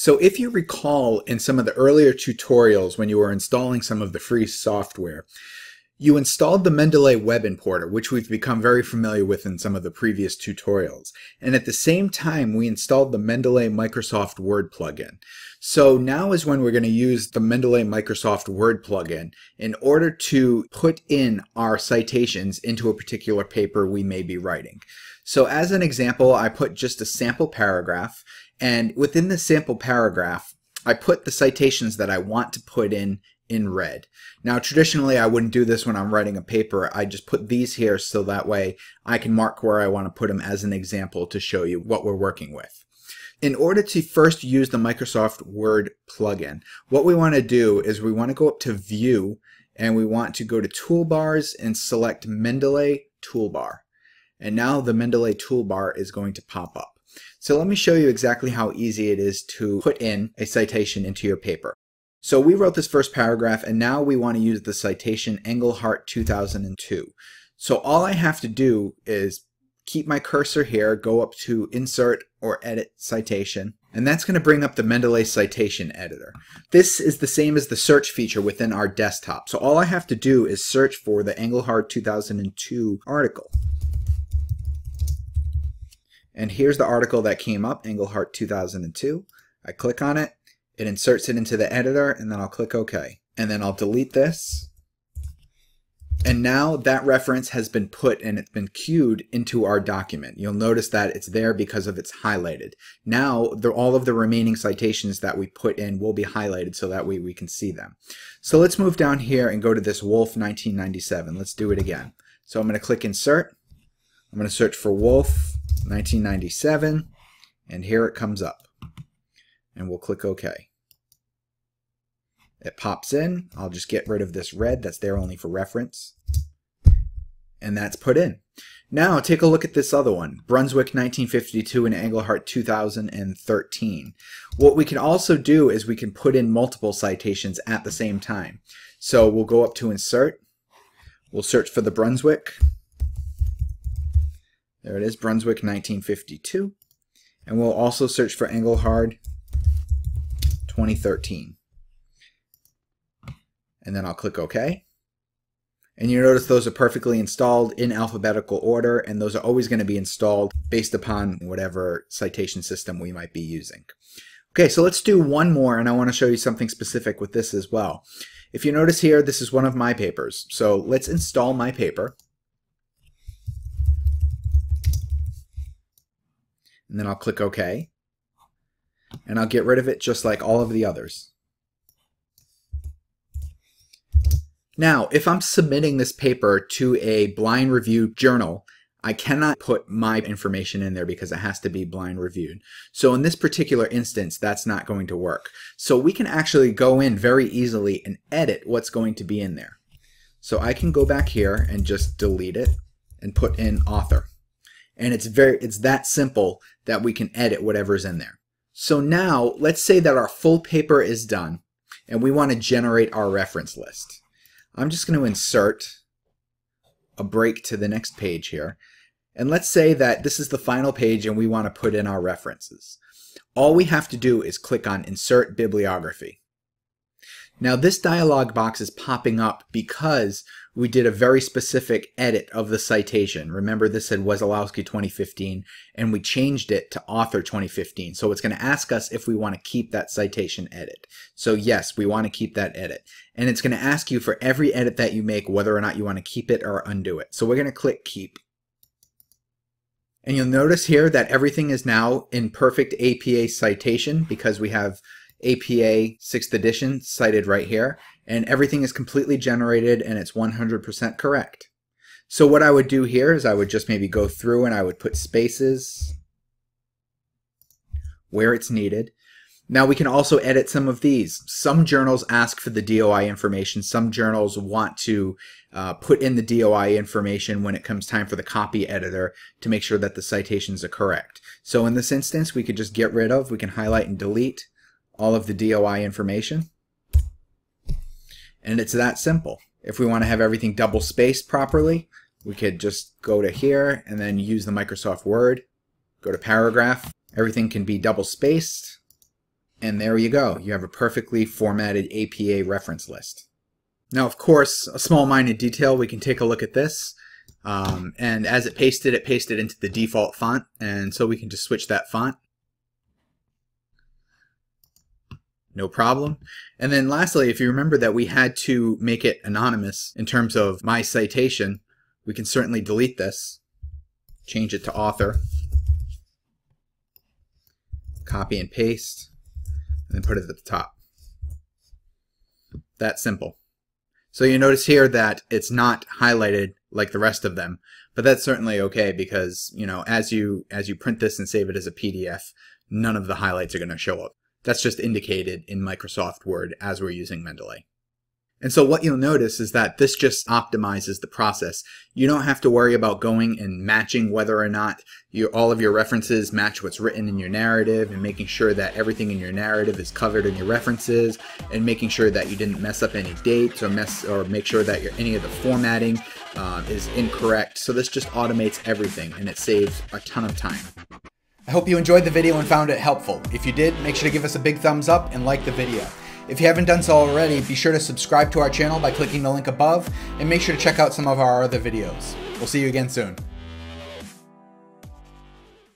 So if you recall in some of the earlier tutorials when you were installing some of the free software, you installed the Mendeley Web Importer, which we've become very familiar with in some of the previous tutorials. And at the same time, we installed the Mendeley Microsoft Word plugin. So now is when we're going to use the Mendeley Microsoft Word plugin in order to put in our citations into a particular paper we may be writing. So as an example, I put just a sample paragraph and within the sample paragraph, I put the citations that I want to put in in red. Now, traditionally, I wouldn't do this when I'm writing a paper. I just put these here so that way I can mark where I want to put them as an example to show you what we're working with. In order to first use the Microsoft Word plugin, what we want to do is we want to go up to View and we want to go to Toolbars and select Mendeley Toolbar. And now the Mendeley Toolbar is going to pop up. So let me show you exactly how easy it is to put in a citation into your paper. So we wrote this first paragraph and now we want to use the citation Engelhardt 2002. So all I have to do is keep my cursor here, go up to Insert or Edit Citation, and that's going to bring up the Mendeley Citation Editor. This is the same as the search feature within our desktop. So all I have to do is search for the Engelhardt 2002 article. And here's the article that came up, Engelhardt 2002. I click on it, it inserts it into the editor, and then I'll click OK. And then I'll delete this. And now that reference has been put and it's been queued into our document. You'll notice that it's there because of it's highlighted. Now, the, all of the remaining citations that we put in will be highlighted so that way we can see them. So let's move down here and go to this Wolf 1997. Let's do it again. So I'm going to click Insert. I'm going to search for Wolf 1997, and here it comes up. And we'll click OK. It pops in. I'll just get rid of this red that's there only for reference. And that's put in. Now take a look at this other one, Brunswik 1952 and Engelhardt 2013. What we can also do is we can put in multiple citations at the same time. So we'll go up to Insert. We'll search for the Brunswik. There it is, Brunswik 1952. And we'll also search for Engelhardt 2013. And then I'll click OK. And you notice those are perfectly installed in alphabetical order, and those are always going to be installed based upon whatever citation system we might be using. Okay, so let's do one more, and I want to show you something specific with this as well. If you notice here, this is one of my papers. So let's install my paper. And then I'll click OK. And I'll get rid of it just like all of the others. Now, if I'm submitting this paper to a blind review journal, I cannot put my information in there because it has to be blind reviewed. So in this particular instance, that's not going to work. So we can actually go in very easily and edit what's going to be in there. So I can go back here and just delete it and put in author and it's very it's that simple that we can edit whatever's in there. So now let's say that our full paper is done and we want to generate our reference list. I'm just going to insert a break to the next page here. And let's say that this is the final page and we want to put in our references. All we have to do is click on Insert Bibliography. Now this dialog box is popping up because we did a very specific edit of the citation. Remember this said Wesolowski 2015 and we changed it to author 2015. So it's going to ask us if we want to keep that citation edit. So yes, we want to keep that edit. And it's going to ask you for every edit that you make whether or not you want to keep it or undo it. So we're going to click keep. And you'll notice here that everything is now in perfect APA citation because we have APA 6th edition cited right here, and everything is completely generated and it's 100% correct. So what I would do here is I would just maybe go through and I would put spaces where it's needed. Now we can also edit some of these. Some journals ask for the DOI information. Some journals want to uh, put in the DOI information when it comes time for the copy editor to make sure that the citations are correct. So in this instance, we could just get rid of, we can highlight and delete all of the DOI information. And it's that simple. If we want to have everything double spaced properly, we could just go to here and then use the Microsoft Word, go to paragraph. Everything can be double spaced. And there you go. You have a perfectly formatted APA reference list. Now, of course, a small minor detail, we can take a look at this. Um, and as it pasted, it pasted into the default font. And so we can just switch that font. No problem. And then lastly, if you remember that we had to make it anonymous in terms of my citation, we can certainly delete this, change it to author, copy and paste, and then put it at the top. That simple. So you notice here that it's not highlighted like the rest of them, but that's certainly okay because, you know, as you as you print this and save it as a PDF, none of the highlights are going to show up. That's just indicated in Microsoft Word as we're using Mendeley. And so what you'll notice is that this just optimizes the process. You don't have to worry about going and matching whether or not you, all of your references match what's written in your narrative and making sure that everything in your narrative is covered in your references and making sure that you didn't mess up any dates or mess or make sure that your, any of the formatting uh, is incorrect. So this just automates everything and it saves a ton of time. I hope you enjoyed the video and found it helpful. If you did, make sure to give us a big thumbs up and like the video. If you haven't done so already, be sure to subscribe to our channel by clicking the link above, and make sure to check out some of our other videos. We'll see you again soon.